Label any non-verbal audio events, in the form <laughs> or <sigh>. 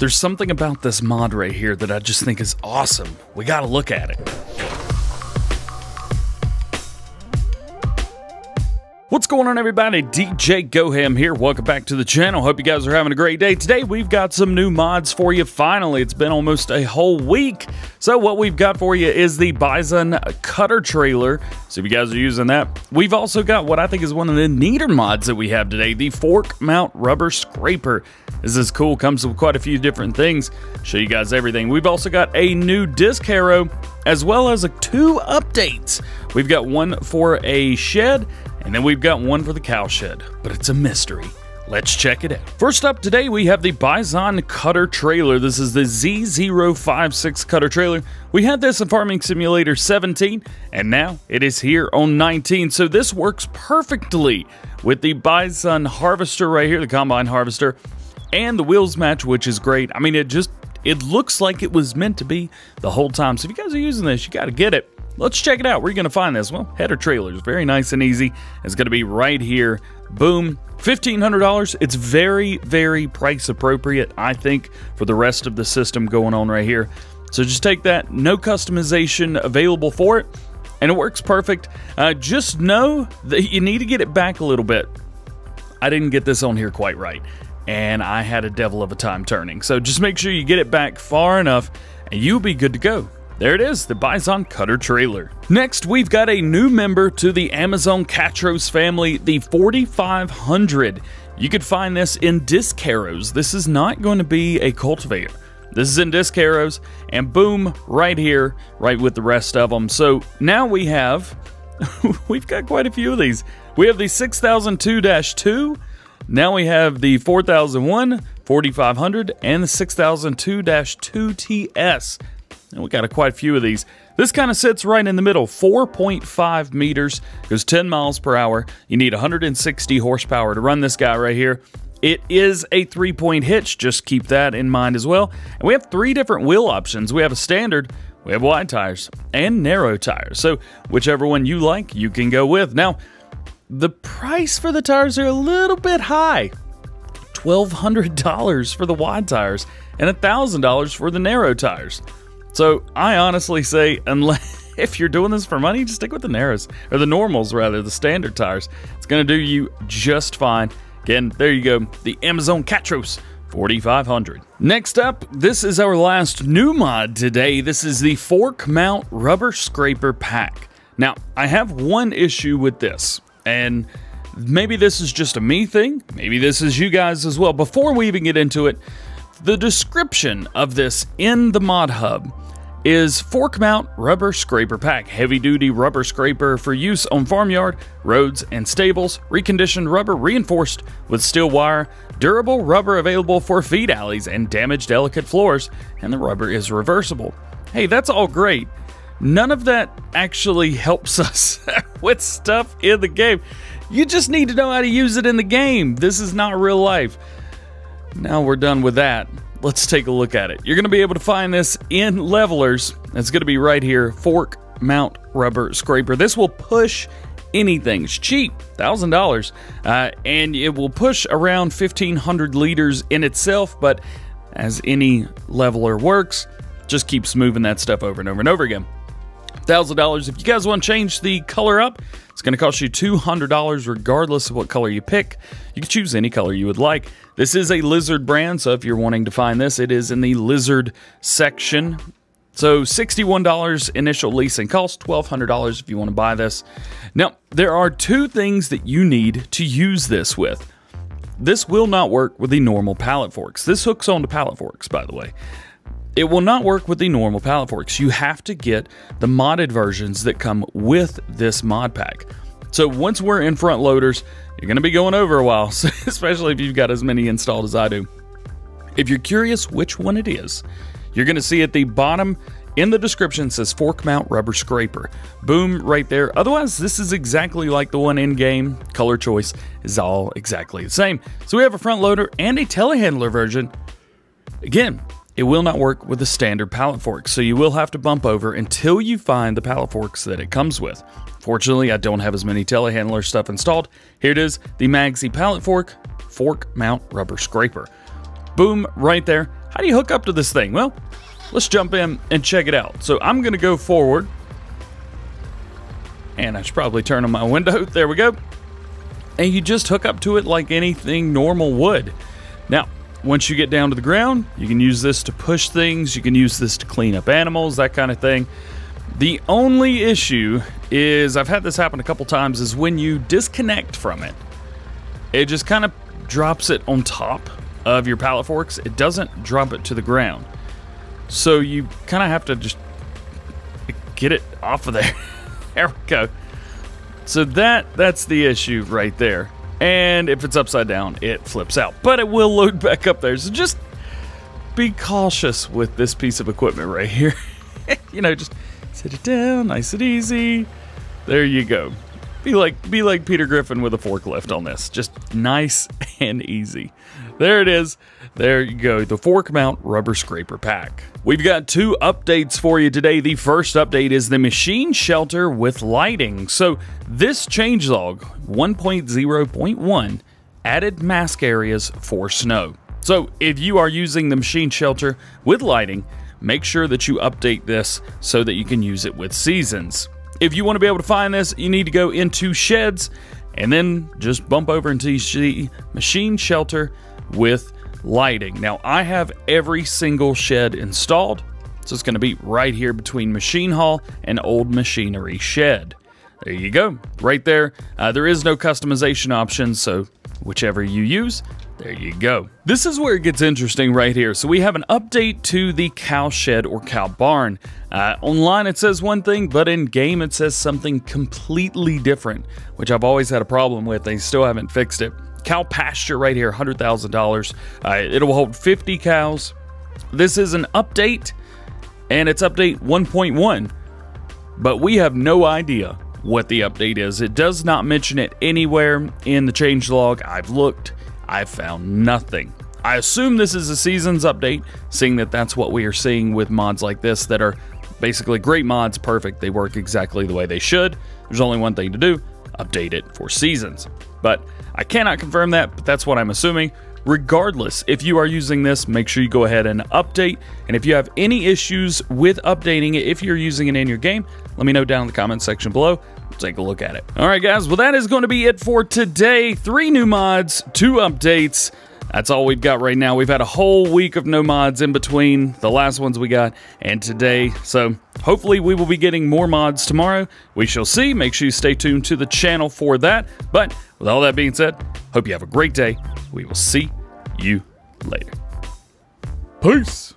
There's something about this mod right here that I just think is awesome. We gotta look at it. What's going on, everybody? DJ Goham here. Welcome back to the channel. Hope you guys are having a great day. Today, we've got some new mods for you. Finally, it's been almost a whole week. So, what we've got for you is the Bizon Cutter Trailer. So, if you guys are using that, we've also got what I think is one of the neater mods that we have today the Fork Mount Rubber Scraper. This is cool. Comes with quite a few different things. Show you guys everything. We've also got a new disc harrow as well as a, two updates. We've got one for a shed and then we've got one for the cowshed, but it's a mystery. Let's check it out. First up today, we have the Bizon Cutter Trailer. This is the Z056 Cutter Trailer. We had this in Farming Simulator 17, and now it is here on 19. So this works perfectly with the Bizon Harvester right here, the Combine Harvester, and the wheels match, which is great. I mean, it just, it looks like it was meant to be the whole time. So if you guys are using this, you got to get it. Let's check it out. Where are you going to find this? Well, header trailers. Very nice and easy. It's going to be right here. Boom. $1,500. It's very, very price appropriate, I think, for the rest of the system going on right here. So just take that. No customization available for it. And it works perfect. Uh, just know that you need to get it back a little bit. I didn't get this on here quite right. And I had a devil of a time turning. So just make sure you get it back far enough and you'll be good to go. There it is, the Bizon Cutter trailer. Next, we've got a new member to the Amazone Catros family, the 4500. You could find this in disc harrows. This is not going to be a cultivator. This is in disc harrows, and boom, right here, right with the rest of them. So now we have, <laughs> we've got quite a few of these. We have the 6002-2, now we have the 4001, 4500, and the 6002-2TS. And we got a quite a few of these. This kind of sits right in the middle, 4.5 meters, goes 10 miles per hour. You need 160 horsepower to run this guy right here. It is a three point hitch, just keep that in mind as well. And we have three different wheel options. We have a standard, we have wide tires, and narrow tires. So, whichever one you like, you can go with. Now, the price for the tires are a little bit high $1,200 for the wide tires and $1,000 for the narrow tires. So I honestly say, unless <laughs> if you're doing this for money, just stick with the narrows or the normals rather, the standard tires. It's going to do you just fine. Again, there you go, the Amazone Catros 4500. Next up, this is our last new mod today. This is the Fork Mount Rubber Scraper Pack. Now, I have one issue with this, and maybe this is just a me thing, maybe this is you guys as well. Before we even get into it, the description of this in the mod hub is fork mount rubber scraper pack, heavy duty rubber scraper for use on farmyard, roads, and stables, reconditioned rubber reinforced with steel wire, durable rubber available for feed alleys and damaged delicate floors, and the rubber is reversible. Hey, that's all great. None of that actually helps <laughs> us with stuff in the game. You just need to know how to use it in the game. This is not real life. Now we're done with that. Let's take a look at it. You're going to be able to find this in levelers. It's going to be right here, fork mount rubber scraper. This will push anything. It's cheap, $1,000, uh, and it will push around 1,500 liters in itself, but as any leveler works, just keeps moving that stuff over and over and over again. $1,000. If you guys want to change the color up, it's going to cost you $200 regardless of what color you pick. You can choose any color you would like. This is a Lizard brand, so if you're wanting to find this, it is in the Lizard section. So $61 initial leasing cost, $1,200 if you want to buy this. Now, there are two things that you need to use this with. This will not work with the normal pallet forks. This hooks onto pallet forks, by the way. It will not work with the normal pallet forks. You have to get the modded versions that come with this mod pack. So once we're in front loaders, you're going to be going over a while, <laughs> especially if you've got as many installed as I do. If you're curious which one it is, you're going to see at the bottom in the description says fork mount rubber scraper. Boom, right there. Otherwise, this is exactly like the one in game. Color choice is all exactly the same. So we have a front loader and a telehandler version. Again, it will not work with the standard pallet fork, so you will have to bump over until you find the pallet forks that it comes with. Fortunately, I don't have as many telehandler stuff installed. Here it is, the Magsi pallet fork, fork mount rubber scraper. Boom, right there. how do you hook up to this thing? Well, let's jump in and check it out. So I'm going to go forward. And I should probably turn on my window. <laughs> There we go. And you just hook up to it like anything normal would. Now, once you get down to the ground, you can use this to push things, you can use this to clean up animals, that kind of thing. The only issue is, I've had this happen a couple times, is when you disconnect from it, it just kind of drops it on top of your pallet forks. It doesn't drop it to the ground. So you kind of have to just get it off of there. <laughs> there we go. So that that's the issue right there. And if it's upside down, it flips out. But it will load back up there. So just be cautious with this piece of equipment right here. <laughs> you know, just sit it down, nice and easy. There you go. Be like be like Peter Griffin with a forklift on this. Just nice <laughs> and easy. There it is. There you go. The fork mount rubber scraper pack. We've got two updates for you today. The first update is the machine shelter with lighting. So this changelog 1.0.1 added mask areas for snow. So if you are using the machine shelter with lighting, make sure that you update this so that you can use it with seasons. If you want to be able to find this, you need to go into sheds and then just bump over into the machine shelter with lighting. Now, I have every single shed installed, so it's going to be right here between machine hall and old machinery shed. There you go, right there. Uh, there is no customization option, so whichever you use, there you go. This is where it gets interesting right here. So we have an update to the cow shed or cow barn. Uh, online it says one thing, but in game it says something completely different, which I've always had a problem with. They still haven't fixed it. Cow pasture right here, $100,000. Uh, it'll hold 50 cows. This is an update, and it's update 1.1, but we have no idea what the update is. It does not mention it anywhere in the changelog. I've looked. I've found nothing. I assume this is a season's update, seeing that that's what we are seeing with mods like this that are basically great mods, perfect. They work exactly the way they should. There's only one thing to do update it for seasons. But I cannot confirm that, but that's what I'm assuming. Regardless, if you are using this, make sure you go ahead and update. And if you have any issues with updating it, if you're using it in your game, let me know down in the comment section below take a look at it. All right, guys. Well, that is going to be it for today. Three new mods, two updates. That's all we've got right now. We've had a whole week of no mods in between the last ones we got and today. So hopefully we will be getting more mods tomorrow. We shall see. Make sure you stay tuned to the channel for that. But with all that being said, hope you have a great day. We will see you later. Peace.